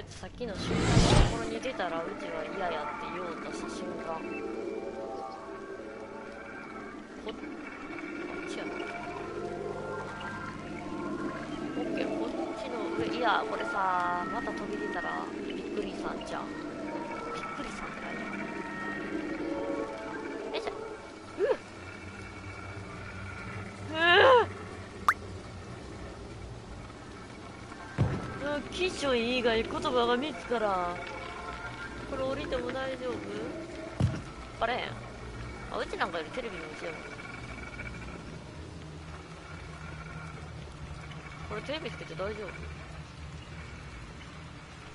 ってさっきの集団のところに出たらうちは嫌やって言おうとした瞬間こっちやなオッケーこっちの上いやこれさまた飛び出たらびっくりさんじゃんっキッション以外言葉が見つからこれ降りても大丈夫？バレへん。あうちなんかよりテレビのうちやもんこれテレビつけて大丈夫？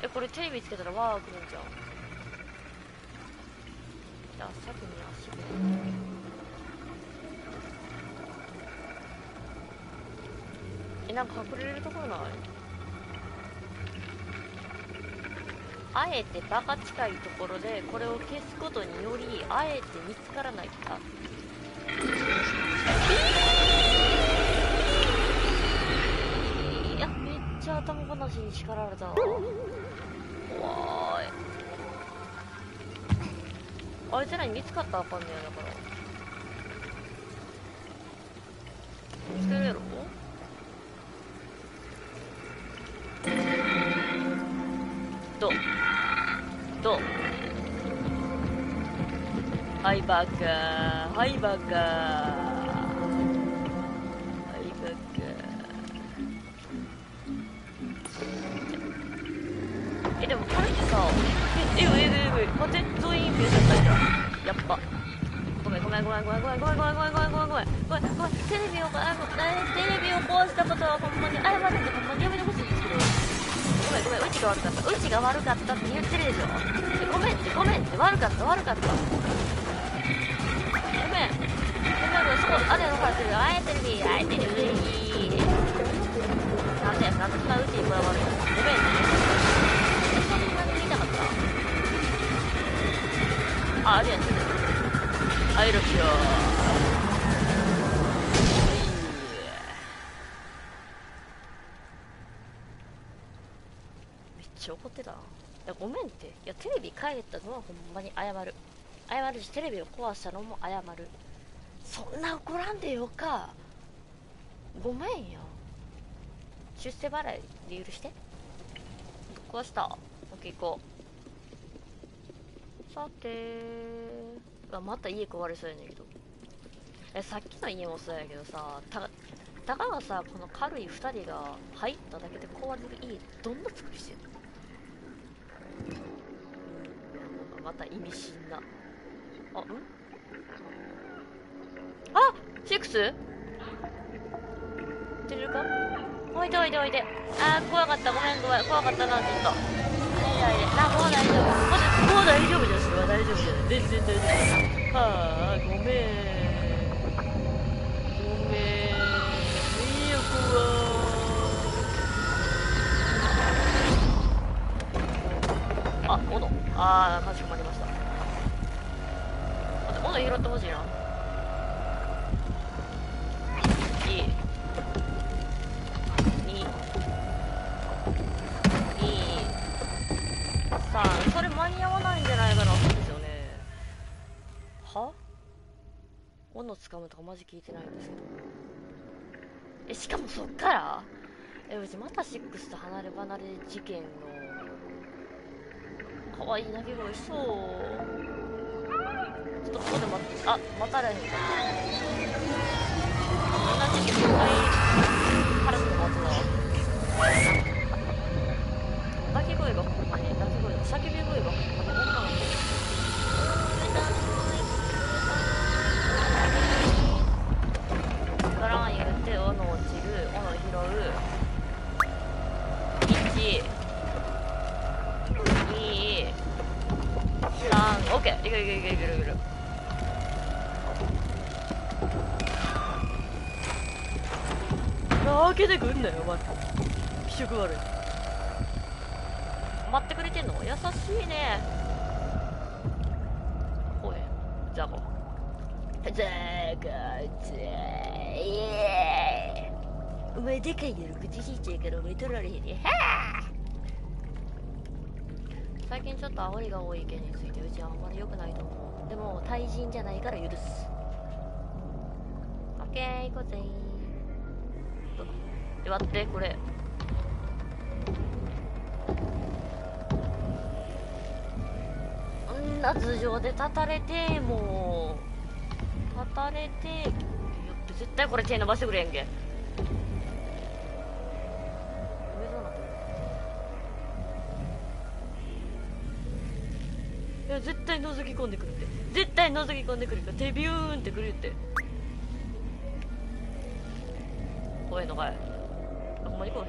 えこれテレビつけたらワー来るんじゃんじゃあ先に足で。えなんか隠れれるところない？あえてバカ近いところでこれを消すことによりあえて見つからないあいやめっちゃ頭ごなしに叱られた。わ怖い。あいつらに見つかったらあかんねやだから。見つける。はいバカはいバカはいバカえでもこれってさええぐえぐえぐえ待って増員増やしちゃったじゃんやっぱ。ごめんごめんごめんごめんごめんごめんごめんごめんごめんごめんごめん。ごめんごめん。テレビをあのテレビを壊したことはほんまに謝るんでほんまにやめうちが悪かったうちが悪かったって言ってるでしょ。ごめんってごめんって悪かった悪かった。ごめん。ごめんごめんそうあれのほらテレビあえテレビあえテレビなんでなんでそんなうちにこだわるのごめんねそんなに言いたかったああれやんはいロキよ怒ってたな。いやごめんって。いやテレビ帰ったのはほんまに謝る。謝るしテレビを壊したのも謝る。そんな怒らんでよか。ごめんよ。出世払いで許して。壊した。オッケー行こう。さてうわまた家壊れそうやねんけど。えさっきの家もそうやけどさたたかがさこの軽い2人が入っただけで壊れる家どんな作りしてんのうんまた意味深な。あん？あシックス？出れるか？おいでおいでおいであー怖かった。ごめんごめん。怖かったなちょっと。おいで。おいでなもう大丈夫。もう大丈夫です。よ大丈夫です。全然大丈夫はあごめん。ごめん。いいよ怖あ斧ああかしこまりました。待って斧拾ってほしいな。いい。2 2 3それ間に合わないんじゃないかなそうですよね。は？斧掴むとかマジ聞いてないんですけど。えしかもそっから？えうちまた6と離れ離れ事件の可愛い鳴き声そう。ちょっとここで待って。あ待たれへんか同じ事件いっぱいカラスの待つわ。鳴き声がほんまに。鳴き声叫び声がほんまに。女の子からん言って斧落ちる斧拾うケーいけるいけるいけるいけるいける開けてくんなよお前。気色悪い。待ってくれてんの？優しいね。おいザコザコザイエーお前でかいやろ口ちっちゃいからお前取られへんねはあ最近ちょっと煽りが多い件についてうちはあんまり良くないと思う。でも対人じゃないから許す。オッケー行こうぜ。え待ってこれ。んな頭上で立たれてもう。立たれて絶対これ手伸ばしてくれやんけ。き込んでくるって。絶対覗き込んでくるから手ビューンってくるって。怖いのかい。ほんまに来おへん。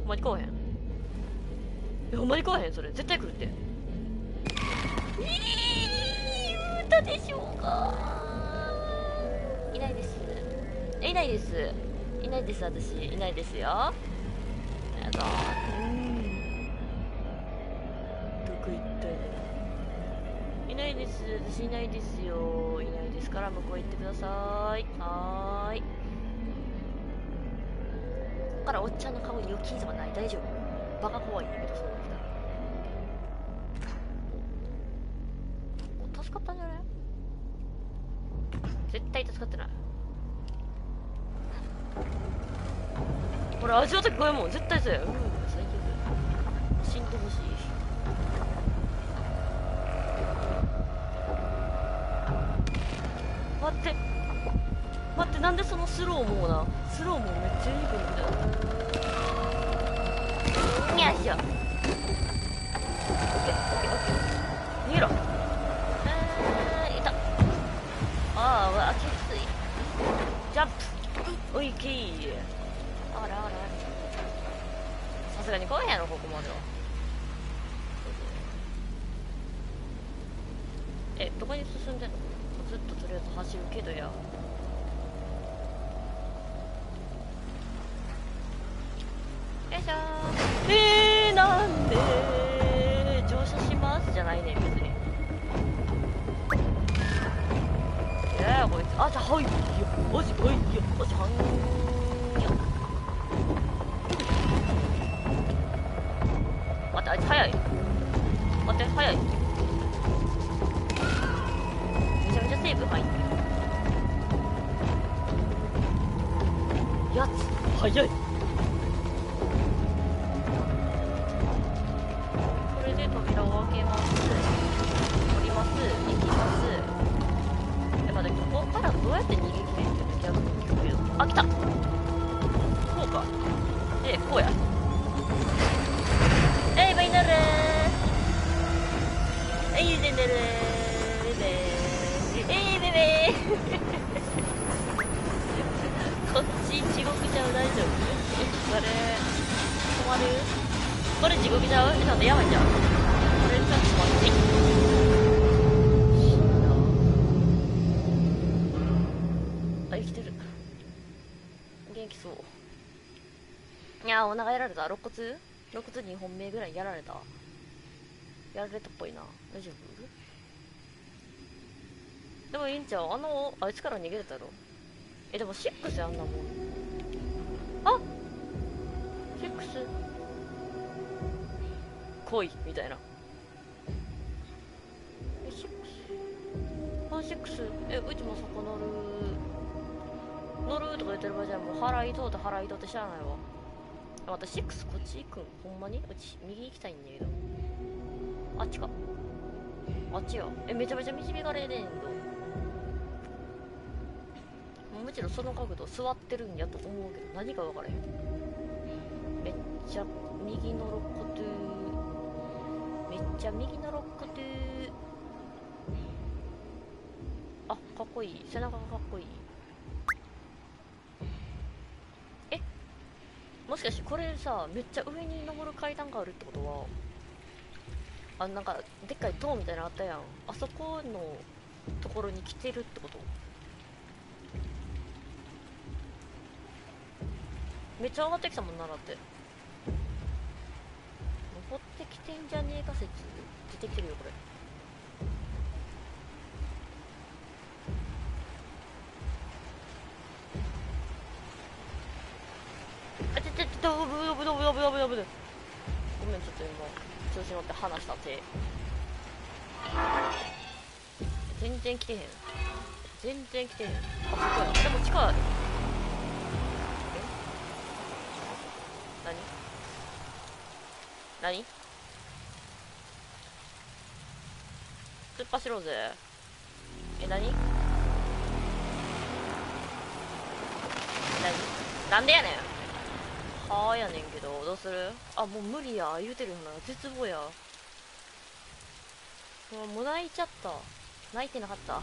ほんまに来おへん。ほんまに来おへんそれ。絶対来るって。えー、歌でしょうか。いないです。いないです。いないです私。いないですよ。やだ私いないですよ。いないですから向こう行ってください。はーい。こっからおっちゃんの顔に預金様ない。大丈夫。バカ怖いんだけどそうなったら助かったんじゃない？絶対助かってない。これ味の時怖いもん。絶対そうや。うん最悪死んでほしい。待って。待ってなんでそのスローもな。スローもめっちゃいいくんだよよいしょ。逃げろ。あーいた。あーうわきつい。ジャンプ。おいけいあらあらさすがに来へんやろここまでは。えどこに進んでんの？ずっととりあえず走るけどや。どうやって逃げ切れんって逆に聞くけどあ来た。こうか。でこうや。お腹やられた？肋骨？肋骨2本目ぐらいやられた？やられたっぽいな。大丈夫？でもいいんちゃうあのあいつから逃げれたろ？えでも6やんなもん。あ6来いみたいな。え6あ6えうちもそこ乗る乗るとか言ってる場合じゃもう払いとうて払いとうて知らないわ。あまた6こっち行くん？ほんまに？うち右行きたいんだけど。あっちかあっちやえめちゃめちゃ導かれねえんだむしろその角度座ってるんやと思うけど何か分からへん。めっちゃ右の肋骨めっちゃ右の肋骨あかっこいい。背中がかっこいい。しかしこれさめっちゃ上に登る階段があるってことはあなんかでっかい塔みたいなのあったやん。あそこのところに来てるってこと？めっちゃ上がってきたもんなだって。登ってきてんじゃねえか説。出てきてるよこれ。普通にも調子乗って話したて全然来てへん。全然来てへん。あそこやでも地下や何？何？突っ走ろうぜ。え何？何？なんでやねん。はあやねんけどどうする？あもう無理や。言うてるよな。絶望や。もうもう泣いちゃった。泣いてなかった。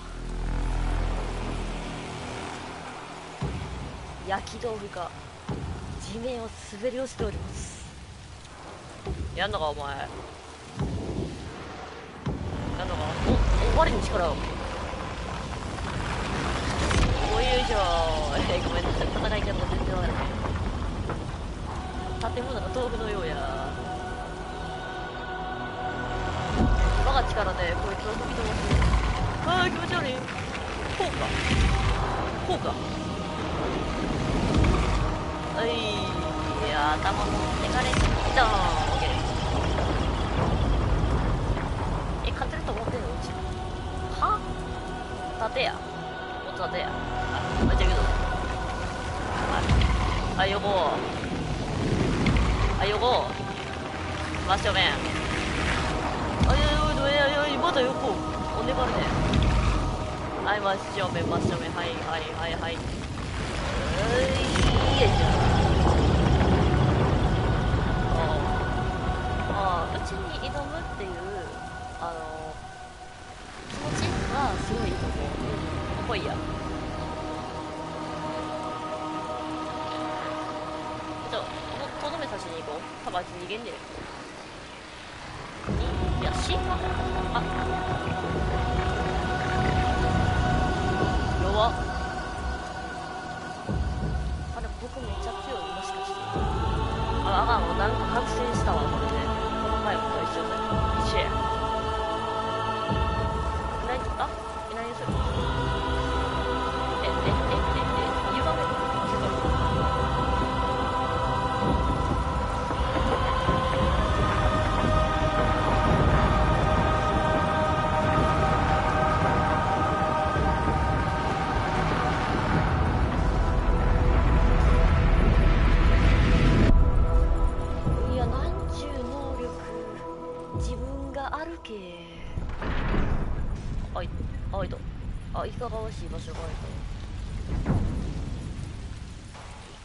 焼き豆腐が地面を滑り落ちております。やんのかお前。やんのか。おお我に力を。おいよいしょえーごめんなさい。戦い方が全然わからない建物が豆腐のようや。我が力でこいつを吹き飛ばすああ気持ち悪い。こうか。こうか。はい。いや頭持ってかれてはい真正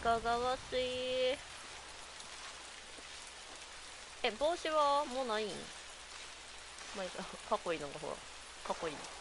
かがわしいえ帽子はもうないんまあいいかかっこいいのがほらかっこいい